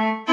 Bye.